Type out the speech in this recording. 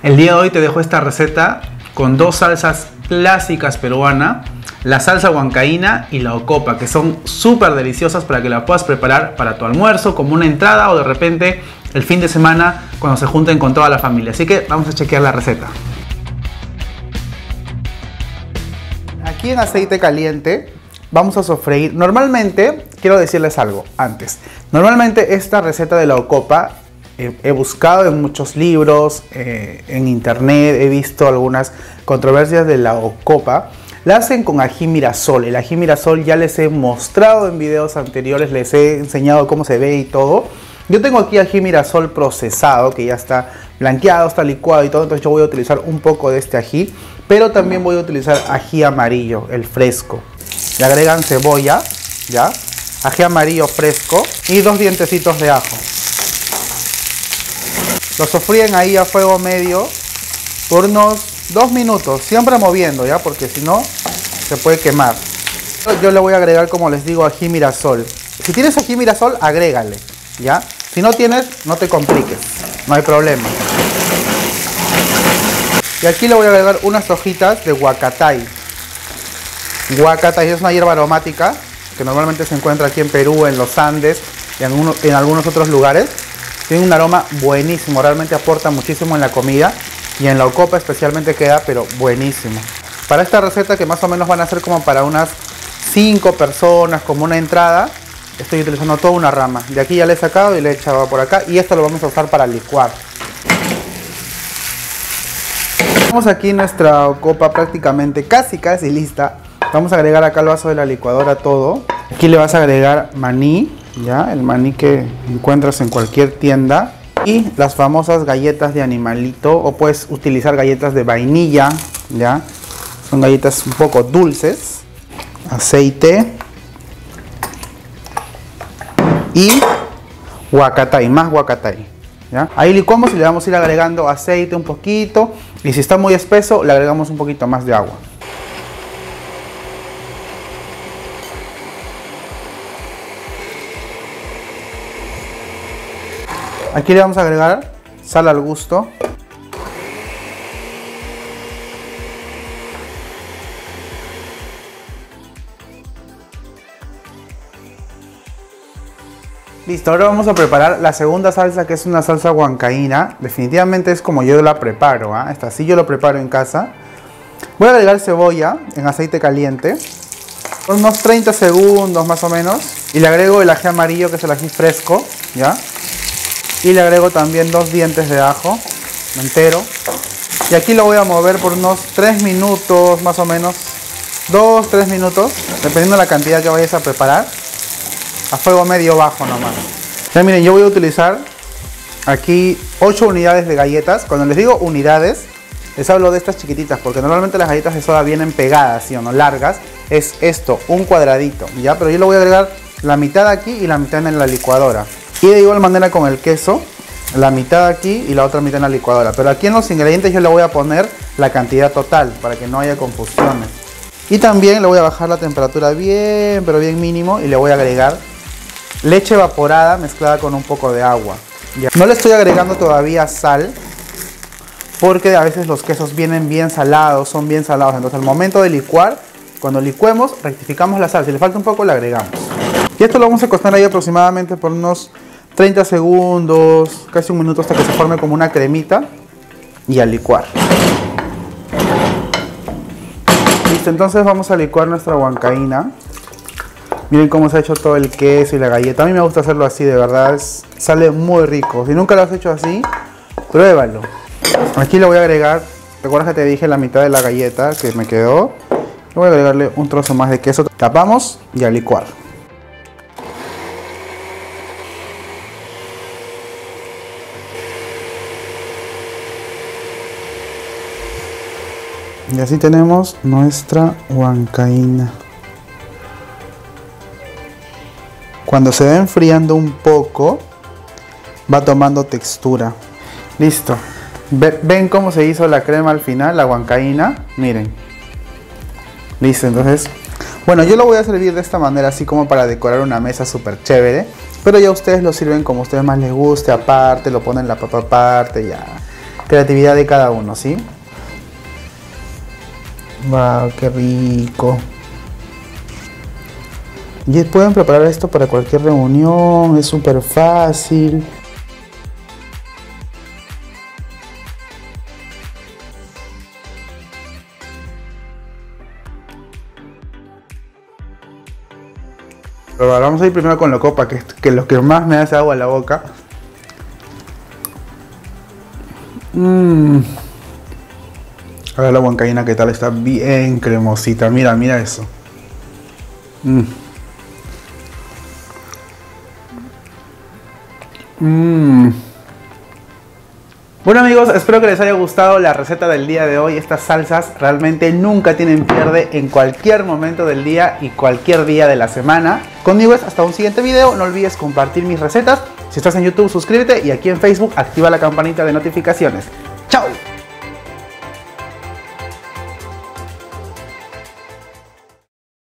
El día de hoy te dejo esta receta con dos salsas clásicas peruanas, la salsa huancaína y la ocopa, que son súper deliciosas para que la puedas preparar para tu almuerzo, como una entrada o de repente el fin de semana cuando se junten con toda la familia. Así que vamos a chequear la receta. Aquí en aceite caliente vamos a sofreír. Normalmente, quiero decirles algo antes. Normalmente esta receta de la ocopa he, buscado en muchos libros, eh, en internet, he visto algunas controversias de la ocopa. La hacen con ají mirasol. El ají mirasol ya les he mostrado en videos anteriores, les he enseñado cómo se ve y todo. Yo tengo aquí ají mirasol procesado que ya está blanqueado, está licuado y todo. Entonces yo voy a utilizar un poco de este ají. Pero también voy a utilizar ají amarillo, el fresco. Le agregan cebolla, ¿ya? Ají amarillo fresco y dos dientecitos de ajo. Lo sofríen ahí a fuego medio por unos dos minutos, siempre moviendo, ¿ya? Porque si no, se puede quemar. Yo le voy a agregar, como les digo, ají mirasol. Si tienes ají mirasol, agrégale, ¿ya? Si no tienes, no te compliques, no hay problema. Y aquí le voy a agregar unas hojitas de huacatay. Huacatay es una hierba aromática que normalmente se encuentra aquí en Perú, en los Andes y en algunos otros lugares. Tiene un aroma buenísimo, realmente aporta muchísimo en la comida y en la ocopa especialmente queda pero buenísimo. Para esta receta que más o menos van a ser como para unas 5 personas como una entrada, estoy utilizando toda una rama. De aquí ya le he sacado y le he echado por acá y esto lo vamos a usar para licuar. Tenemos aquí nuestra copa prácticamente casi casi lista. Vamos a agregar acá el vaso de la licuadora todo. Aquí le vas a agregar maní ya el maní que encuentras en cualquier tienda. Y las famosas galletas de animalito o puedes utilizar galletas de vainilla ya. Son galletas un poco dulces. Aceite. Y guacatay más guacatay ¿ya? ahí licuamos y le vamos a ir agregando aceite un poquito. Y si está muy espeso le agregamos un poquito más de agua Aquí le vamos a agregar sal al gusto. Listo, ahora vamos a preparar la segunda salsa que es una salsa huancaína. Definitivamente es como yo la preparo, ¿ah? esta sí yo lo preparo en casa. Voy a agregar cebolla en aceite caliente, unos 30 segundos más o menos. Y le agrego el ají amarillo que es el ají fresco, ¿ya? Y le agrego también dos dientes de ajo entero. Y aquí lo voy a mover por unos 3 minutos más o menos. 2-3 minutos dependiendo de la cantidad que vayas a preparar. A fuego medio bajo nomás. Ya miren yo voy a utilizar aquí 8 unidades de galletas. Cuando les digo unidades les hablo de estas chiquititas porque normalmente las galletas de soda vienen pegadas ¿sí o no? largas. Es esto un cuadradito ya pero yo lo voy a agregar la mitad aquí y la mitad en la licuadora y de igual manera con el queso, la mitad aquí y la otra mitad en la licuadora. Pero aquí en los ingredientes yo le voy a poner la cantidad total para que no haya confusiones. Y también le voy a bajar la temperatura bien, pero bien mínimo y le voy a agregar leche evaporada mezclada con un poco de agua. No le estoy agregando todavía sal porque a veces los quesos vienen bien salados, son bien salados. Entonces al momento de licuar, cuando licuemos, rectificamos la sal. Si le falta un poco, le agregamos. Y esto lo vamos a cocinar ahí aproximadamente por unos 30 segundos, casi un minuto hasta que se forme como una cremita y a licuar. Listo, entonces vamos a licuar nuestra huancaína. Miren cómo se ha hecho todo el queso y la galleta. A mí me gusta hacerlo así, de verdad, sale muy rico. Si nunca lo has hecho así, pruébalo. Aquí le voy a agregar, recuerda que te dije la mitad de la galleta que me quedó. Voy a agregarle un trozo más de queso. Tapamos y a licuar. Y así tenemos nuestra huancaína. Cuando se va enfriando un poco, va tomando textura. Listo. ¿Ven cómo se hizo la crema al final, la huancaína? Miren. Listo, entonces... Bueno, yo lo voy a servir de esta manera, así como para decorar una mesa súper chévere. Pero ya ustedes lo sirven como a ustedes más les guste, aparte, lo ponen la papa aparte, ya creatividad de cada uno, ¿sí? Wow, qué rico. Y pueden preparar esto para cualquier reunión, es súper fácil. vamos a ir primero con la copa, que es lo que más me hace agua en la boca. Mmm. A ver la huancaína que tal, está bien cremosita. Mira, mira eso. Mmm. Mmm. Bueno amigos, espero que les haya gustado la receta del día de hoy. Estas salsas realmente nunca tienen pierde en cualquier momento del día y cualquier día de la semana. Conmigo es hasta un siguiente video. No olvides compartir mis recetas. Si estás en YouTube, suscríbete y aquí en Facebook activa la campanita de notificaciones. ¡Chao!